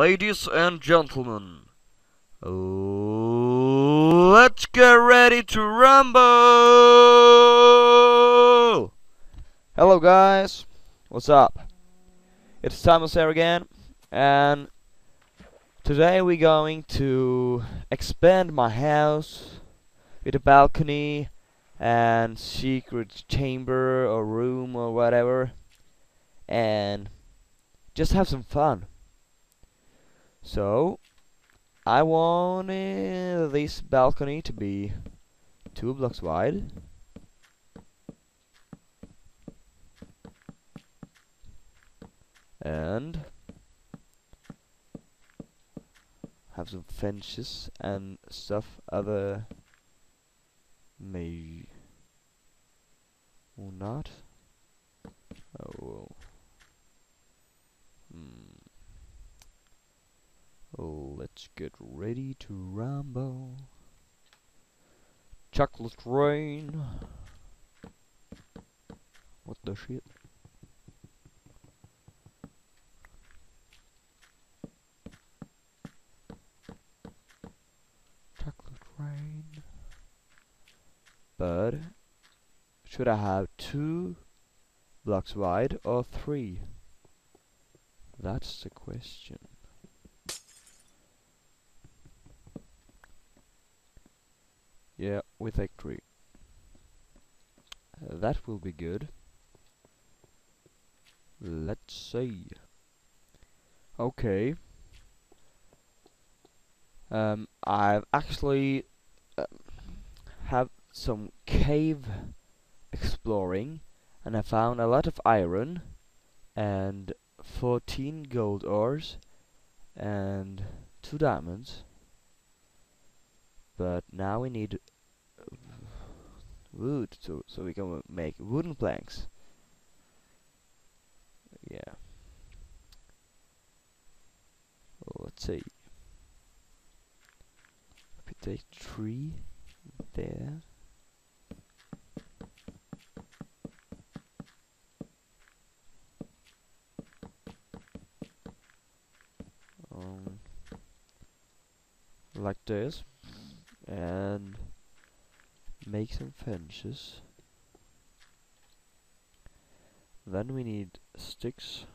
Ladies and gentlemen, let's get ready to rumble! Hello guys, what's up? It's Thomas here again, and today we're going to expand my house with a balcony and secret chamber or room or whatever, and just have some fun. So, I want uh, this balcony to be two blocks wide. And have some fences and stuff other may or not. Oh well. Let's get ready to rumble. Chocolate rain. What the shit? Chocolate rain. But should I have two blocks wide or three? That's the question. Yeah, with a tree. Uh, that will be good. Let's see. Okay. Um, I've actually uh, have some cave exploring, and I found a lot of iron and 14 gold ores and two diamonds. But now we need wood so so we can make wooden planks. Yeah. let's see. We take tree there. Um, like this and make some fences. Then we need sticks.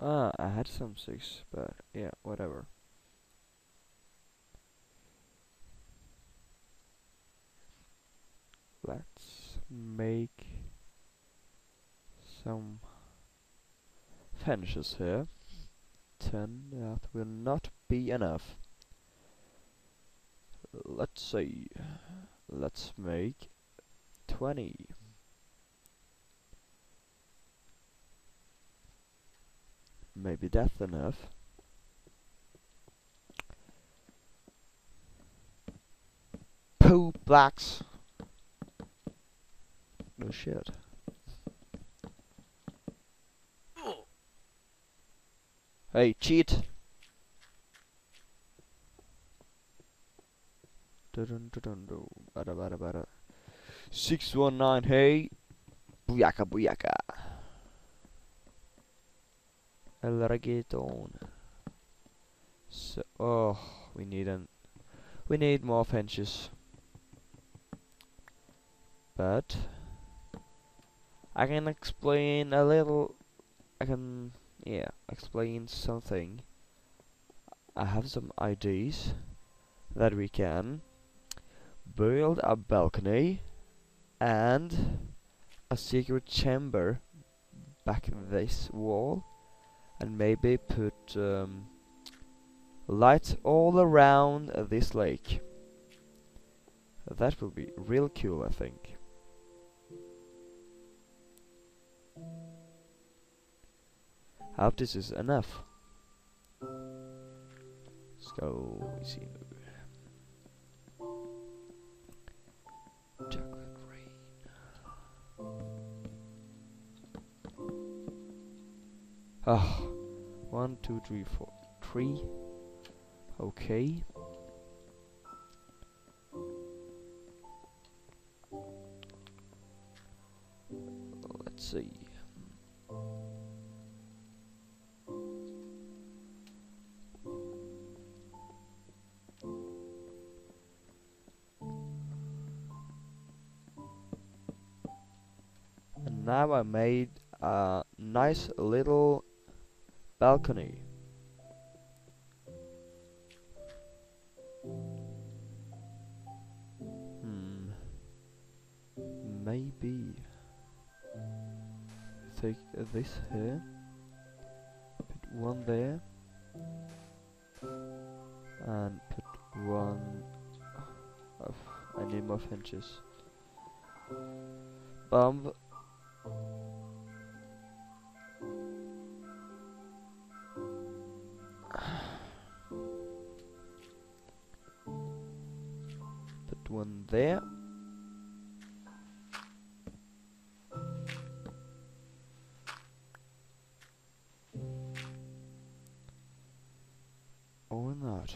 Ah I had some sticks but yeah whatever. Let's make some fences here 10, that will not be enough. Let's see, let's make 20. Maybe that's enough. Poop blacks. No shit. Hey, cheat! Dun dun dun. Bada bada bada. Six one nine. Hey, booyaka booyaka. El reggaeton. So, oh, we need an, we need more fences. But I can explain a little. I can yeah, explain something. I have some ideas that we can build a balcony and a secret chamber back in this wall and maybe put um, lights all around this lake. That would be real cool, I think. I hope this is enough. Easy. Chocolate rain. Ah, one, two, three, four, three. Okay. Now I made a nice little balcony. Hmm. Maybe take this here, put one there, and put one. Oh, I need more finches. Bomb. Put one there. Oh, or not.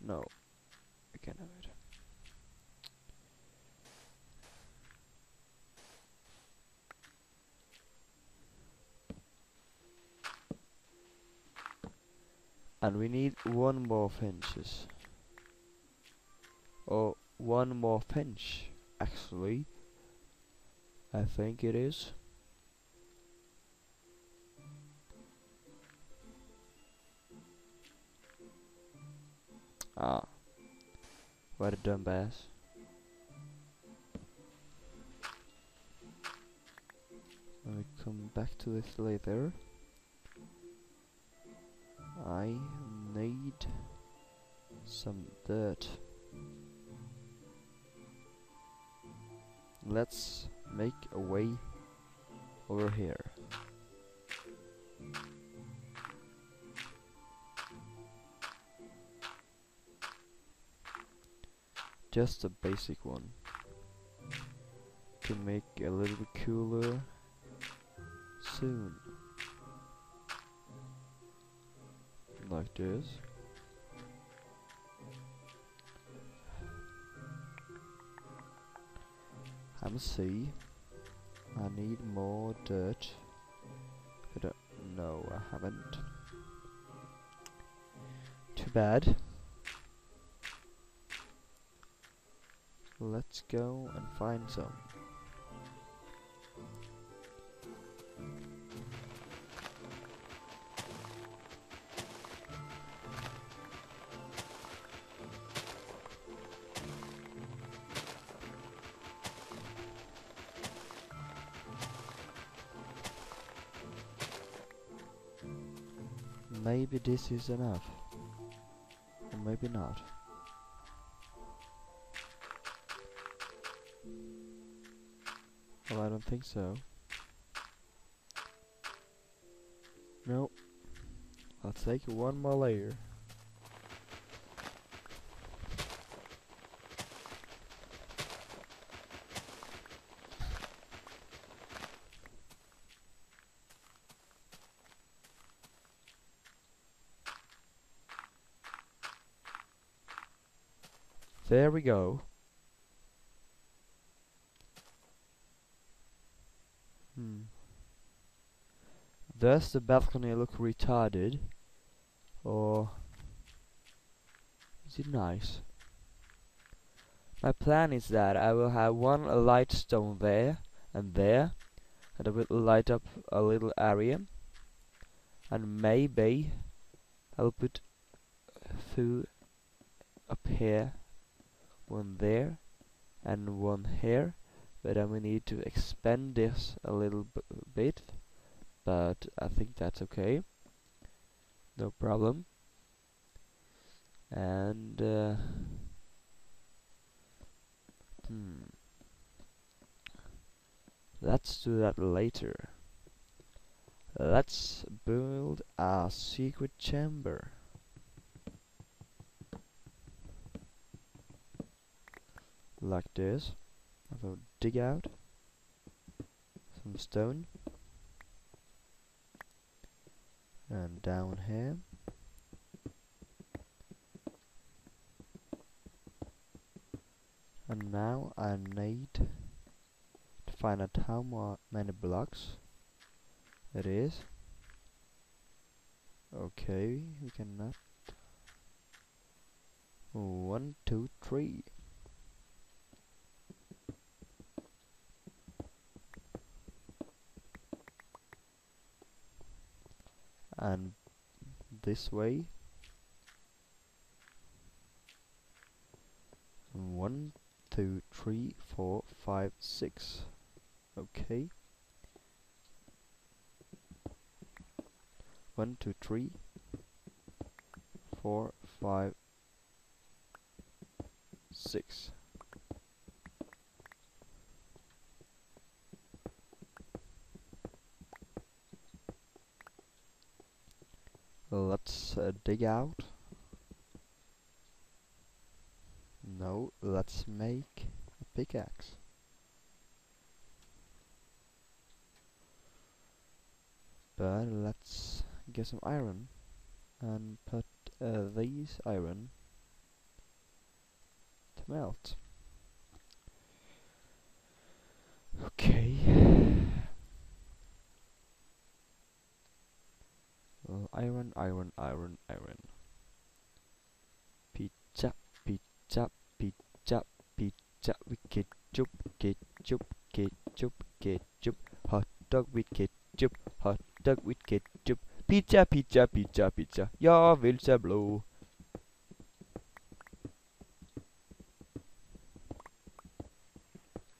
No, I can't have it. And we need one more finches. Or one more finch, actually. I think it is. Ah. What a dumb ass. I'll come back to this later. I need some dirt. Let's make a way over here. Just a basic one. To make a little cooler soon. Like this. I'm C. I need more dirt. I don't know, I haven't. Too bad. Let's go and find some. Maybe this is enough. Or maybe not. Well, I don't think so. Nope. I'll take one more layer. There we go. Hmm. Does the balcony look retarded? Or is it nice? My plan is that I will have one light stone there and there and I will light up a little area and maybe I'll put food up here one there and one here but then we need to expand this a little bit but I think that's okay. No problem. And uh, hmm. Let's do that later. Let's build a secret chamber like this. I will dig out some stone and down here. And now I need to find out how many blocks it is. Okay, we cannot. One, two, three. and this way. One, two, three, four, five, six. Okay. One, two, three, four, five, six. Let's uh, dig out. No, let's make a pickaxe. But let's get some iron and put uh, these iron to melt. Okay. Well, iron, iron, iron, iron. Pizza, pizza, pizza, pizza with ketchup, ketchup, ketchup, ketchup. Hot dog with ketchup, hot dog with ketchup. Pizza, pizza, pizza, pizza. Jag vill se blå.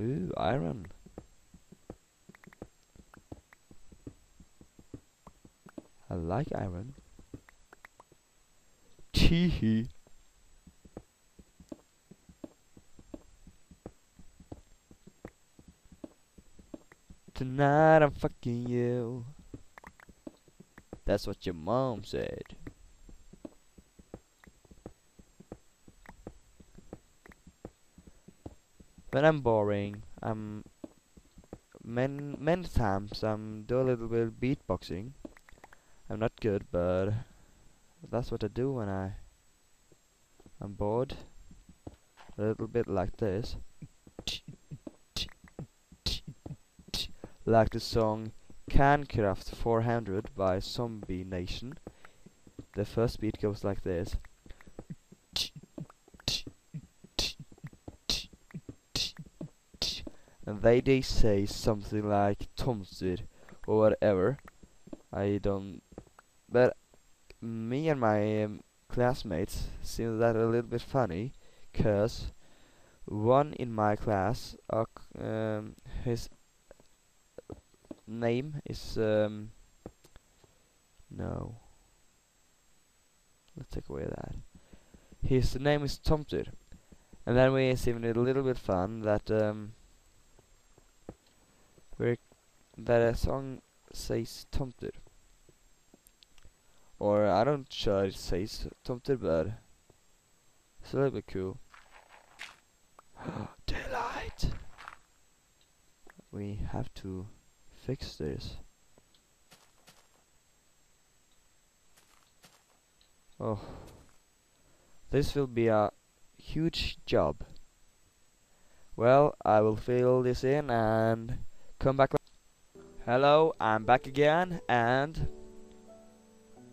Ooh, iron. I like iron. Teehee. Tonight I'm fucking you. That's what your mom said. When I'm boring, I'm many many times I'm do a little bit of beatboxing. Good, but that's what I do when I I'm bored. A little bit like this. Like the song Kernkraft 400 by Zombie Nation. The first beat goes like this. And they they say something like Tomster or whatever. I don't but me and my um, classmates seem that a little bit funny, cause one in my class, um, his name is um, no. Let's take away that. His name is Tomter, and then we seem a little bit fun that um, we that a song says Tomter. Or I don't it says Tomter, it's a little bit cool. Daylight! We have to fix this. Oh. This will be a huge job. Well, I will fill this in and come back. Hello, I'm back again and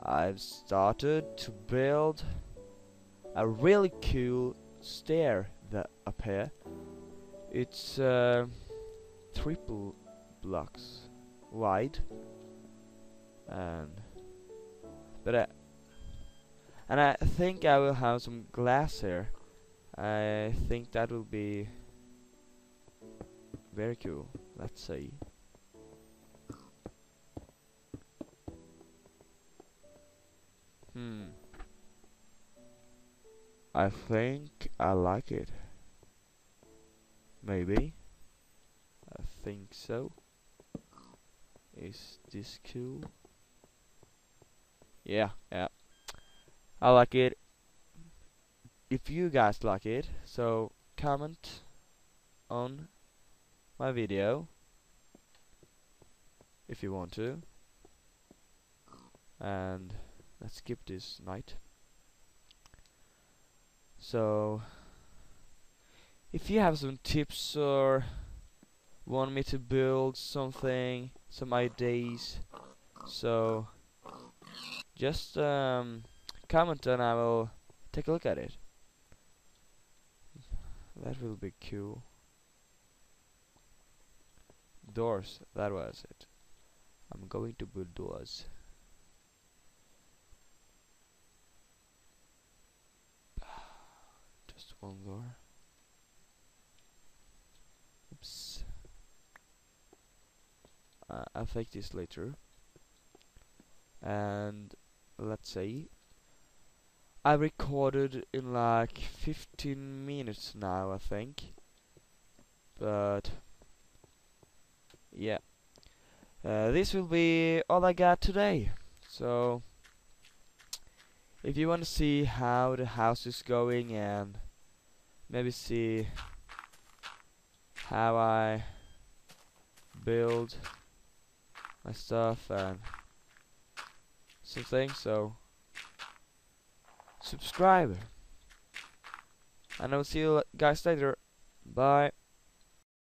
I've started to build a really cool stair that up here. It's uh, triple blocks wide and but I and I think I will have some glass here. I think that will be very cool. Let's see. Hmm. I think I like it. Maybe. I think so. Is this cool? Yeah, yeah. I like it. If you guys like it, so comment on my video if you want to. And let's skip this night. So if you have some tips or want me to build something, some ideas, so just um, comment and I will take a look at it. That will be cool. Doors, that was it. I'm going to build doors. Longer. Oops. Uh, I'll fix this later. And let's see. I recorded in like 15 minutes now, I think. But yeah, uh, this will be all I got today. So if you want to see how the house is going and maybe see how I build my stuff and some things so subscribe and I will see you guys later. Bye